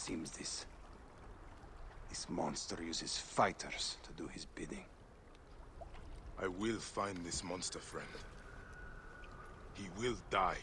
seems this... This monster uses fighters to do his bidding. I will find this monster, friend. He will die.